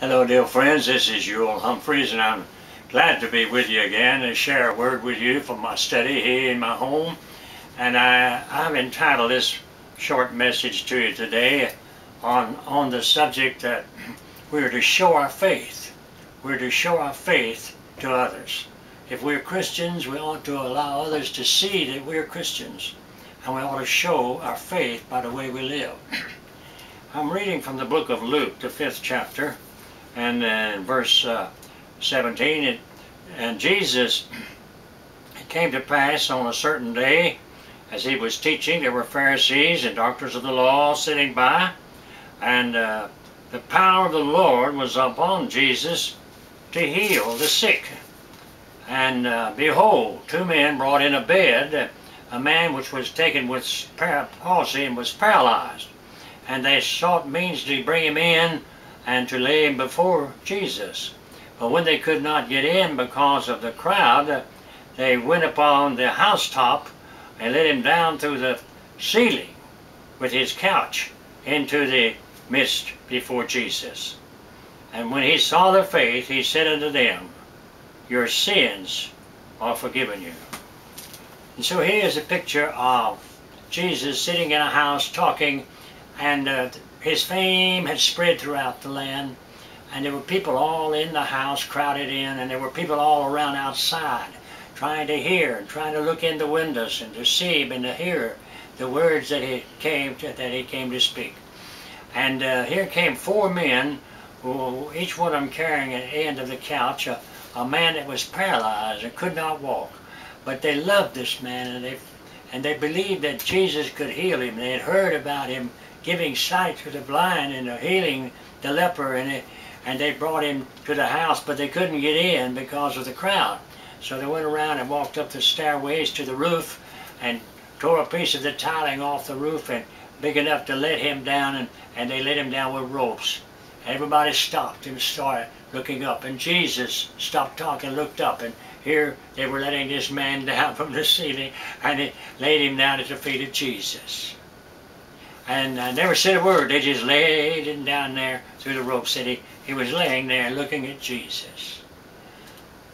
Hello, dear friends. This is Ewell Humphreys, and I'm glad to be with you again and share a word with you from my study here in my home. And I, I've entitled this short message to you today on, on the subject that we're to show our faith. We're to show our faith to others. If we're Christians, we ought to allow others to see that we're Christians. And we ought to show our faith by the way we live. I'm reading from the book of Luke, the fifth chapter, and in verse uh, 17, it, and Jesus, it came to pass on a certain day, as he was teaching, there were Pharisees and doctors of the law sitting by, and uh, the power of the Lord was upon Jesus to heal the sick. And uh, behold, two men brought in a bed, a man which was taken with palsy and was paralyzed. And they sought means to bring him in and to lay him before Jesus. But when they could not get in because of the crowd, they went upon the housetop and let him down through the ceiling with his couch into the midst before Jesus. And when he saw their faith, he said unto them, Your sins are forgiven you. And so here's a picture of Jesus sitting in a house talking, and uh, his fame had spread throughout the land, and there were people all in the house crowded in, and there were people all around outside trying to hear and trying to look in the windows and to see and to hear the words that he came to, that he came to speak. And uh, here came four men, who each one of them carrying an end of the couch, a, a man that was paralyzed and could not walk. But they loved this man and they and they believed that Jesus could heal him. They had heard about him giving sight to the blind and healing the leper and, it, and they brought him to the house but they couldn't get in because of the crowd. So they went around and walked up the stairways to the roof and tore a piece of the tiling off the roof and big enough to let him down and, and they let him down with ropes. Everybody stopped and started looking up and Jesus stopped talking looked up and here they were letting this man down from the ceiling and it laid him down at the feet of Jesus and uh, I never said a word. They just laid him down there through the rope. city. he, was laying there looking at Jesus.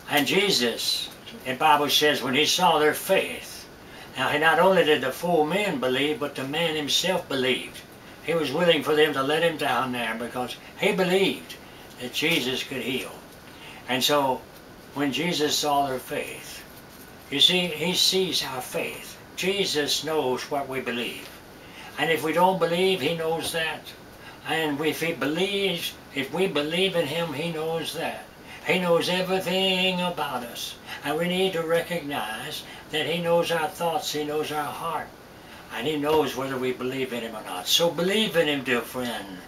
And Jesus, the Bible says, when he saw their faith, now he not only did the four men believe, but the man himself believed. He was willing for them to let him down there because he believed that Jesus could heal. And so when Jesus saw their faith, you see, he sees our faith. Jesus knows what we believe. And if we don't believe, he knows that. And if he believes, if we believe in him, he knows that. He knows everything about us. And we need to recognize that he knows our thoughts, he knows our heart. And he knows whether we believe in him or not. So believe in him, dear friend.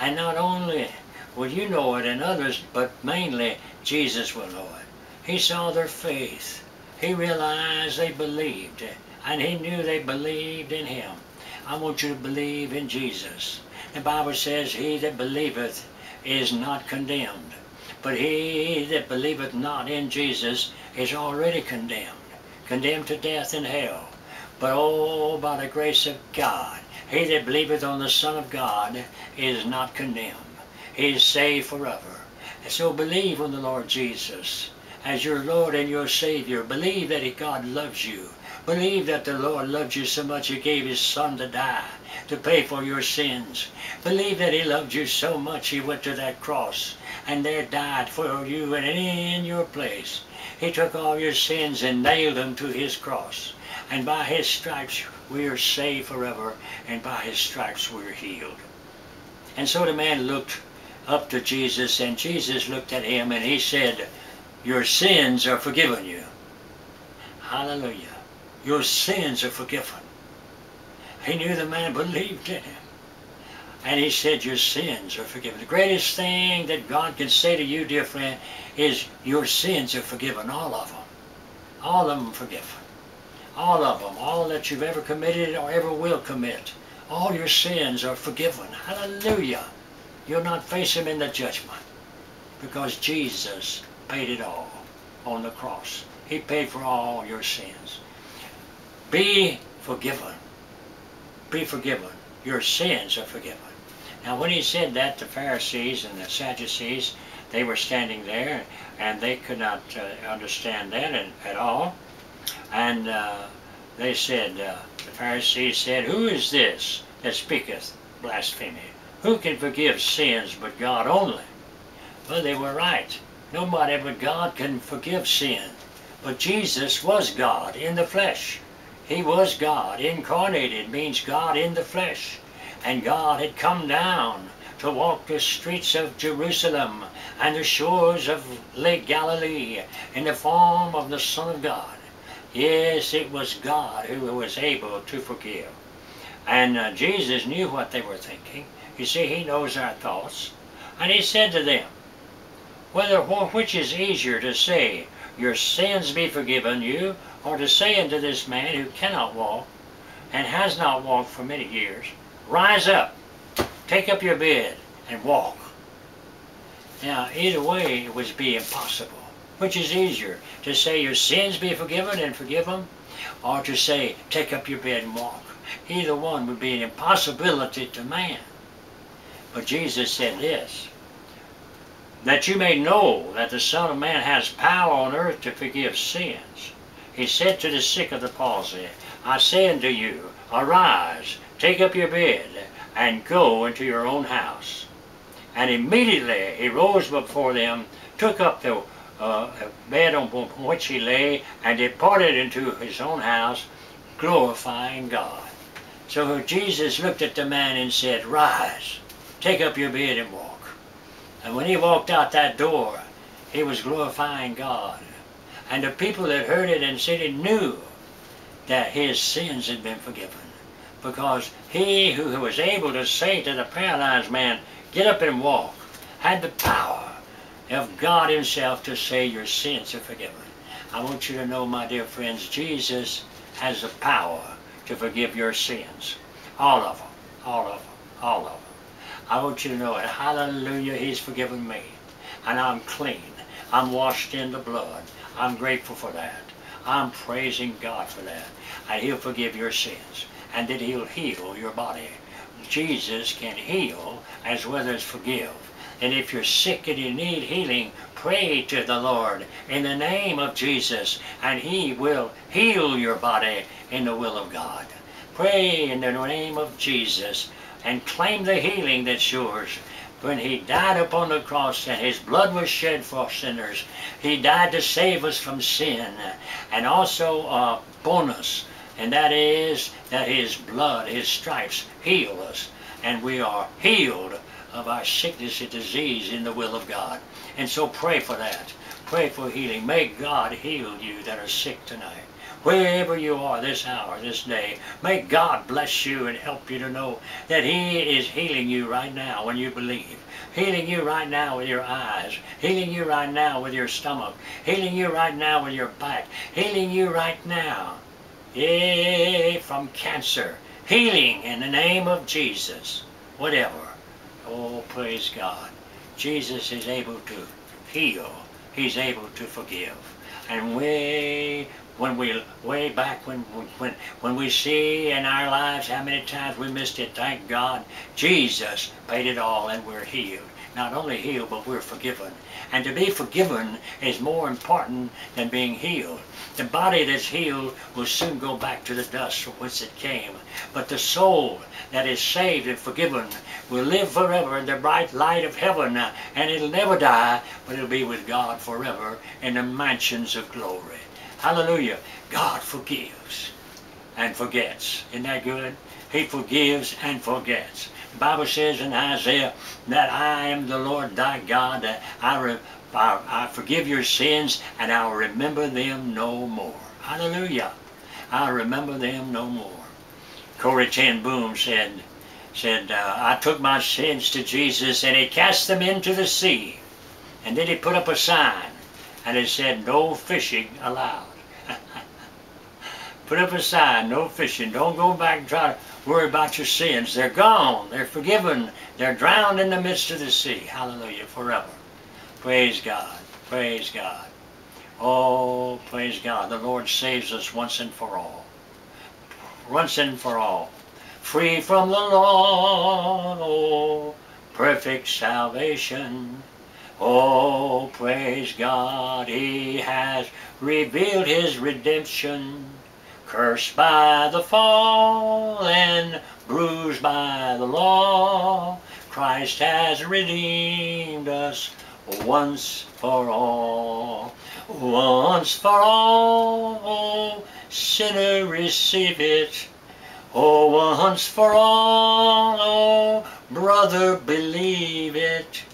And not only will you know it and others, but mainly Jesus will know it. He saw their faith. He realized they believed. And he knew they believed in him. I want you to believe in Jesus. The Bible says, He that believeth is not condemned. But he that believeth not in Jesus is already condemned. Condemned to death in hell. But oh, by the grace of God, he that believeth on the Son of God is not condemned. He is saved forever. So believe on the Lord Jesus as your Lord and your Savior. Believe that God loves you. Believe that the Lord loved you so much he gave his son to die, to pay for your sins. Believe that he loved you so much he went to that cross and there died for you and in your place. He took all your sins and nailed them to his cross. And by his stripes we are saved forever, and by his stripes we are healed. And so the man looked up to Jesus, and Jesus looked at him, and he said, Your sins are forgiven you. Hallelujah your sins are forgiven. He knew the man believed in him. And he said, your sins are forgiven. The greatest thing that God can say to you, dear friend, is your sins are forgiven, all of them. All of them forgiven. All of them, all that you've ever committed or ever will commit. All your sins are forgiven. Hallelujah. You'll not face him in the judgment because Jesus paid it all on the cross. He paid for all your sins. Be forgiven. Be forgiven. Your sins are forgiven. Now when he said that, the Pharisees and the Sadducees, they were standing there and they could not uh, understand that at, at all. And uh, they said, uh, the Pharisees said, Who is this that speaketh blasphemy? Who can forgive sins but God only? Well, they were right. Nobody but God can forgive sin. But Jesus was God in the flesh. He was God. Incarnated means God in the flesh. And God had come down to walk the streets of Jerusalem and the shores of Lake Galilee in the form of the Son of God. Yes, it was God who was able to forgive. And uh, Jesus knew what they were thinking. You see, he knows our thoughts. And he said to them, whether which is easier to say, your sins be forgiven you, or to say unto this man who cannot walk, and has not walked for many years, rise up, take up your bed, and walk. Now, either way, it would be impossible. Which is easier, to say your sins be forgiven and forgive them, or to say, take up your bed and walk? Either one would be an impossibility to man. But Jesus said this, that you may know that the Son of Man has power on earth to forgive sins. He said to the sick of the palsy, I say unto you, arise, take up your bed, and go into your own house. And immediately he rose before them, took up the uh, bed on which he lay, and departed into his own house, glorifying God. So Jesus looked at the man and said, Rise, take up your bed and walk. And when he walked out that door, he was glorifying God. And the people that heard it and said it knew that his sins had been forgiven. Because he who was able to say to the paralyzed man, get up and walk, had the power of God himself to say your sins are forgiven. I want you to know, my dear friends, Jesus has the power to forgive your sins. All of them. All of them. All of them. I want you to know it. Hallelujah, He's forgiven me. And I'm clean. I'm washed in the blood. I'm grateful for that. I'm praising God for that. And He'll forgive your sins. And that He'll heal your body. Jesus can heal as well as forgive. And if you're sick and you need healing, pray to the Lord in the name of Jesus, and He will heal your body in the will of God. Pray in the name of Jesus and claim the healing that's yours. When he died upon the cross and his blood was shed for sinners, he died to save us from sin. And also a bonus, and that is that his blood, his stripes, heal us. And we are healed of our sickness and disease in the will of God. And so pray for that. Pray for healing. May God heal you that are sick tonight wherever you are this hour, this day. May God bless you and help you to know that He is healing you right now when you believe. Healing you right now with your eyes. Healing you right now with your stomach. Healing you right now with your back. Healing you right now. Yea, from cancer. Healing in the name of Jesus. Whatever. Oh, praise God. Jesus is able to heal. He's able to forgive. And way when we way back when when when we see in our lives how many times we missed it thank god jesus paid it all and we're healed not only healed but we're forgiven and to be forgiven is more important than being healed the body that's healed will soon go back to the dust from whence it came but the soul that is saved and forgiven will live forever in the bright light of heaven and it'll never die but it'll be with god forever in the mansions of glory Hallelujah. God forgives and forgets. Isn't that good? He forgives and forgets. Bible says in Isaiah that I am the Lord thy God, that I, I, I forgive your sins and I'll remember them no more. Hallelujah. I'll remember them no more. Corrie ten Boom said, said uh, I took my sins to Jesus and he cast them into the sea. And then he put up a sign and it said, no fishing allowed. Put up a sign, no fishing. Don't go back and try to worry about your sins. They're gone. They're forgiven. They're drowned in the midst of the sea. Hallelujah, forever. Praise God. Praise God. Oh, praise God. The Lord saves us once and for all. Once and for all. Free from the law. Oh, perfect salvation. Oh, praise God, He has revealed His redemption. Cursed by the fall and bruised by the law, Christ has redeemed us once for all. Once for all, oh, sinner receive it. Oh, once for all, oh, brother believe it.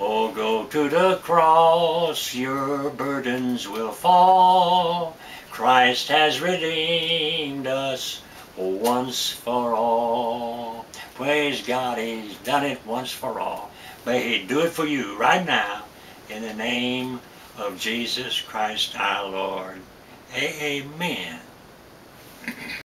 Oh, go to the cross, your burdens will fall. Christ has redeemed us once for all. Praise God, He's done it once for all. May He do it for you right now in the name of Jesus Christ our Lord. Amen.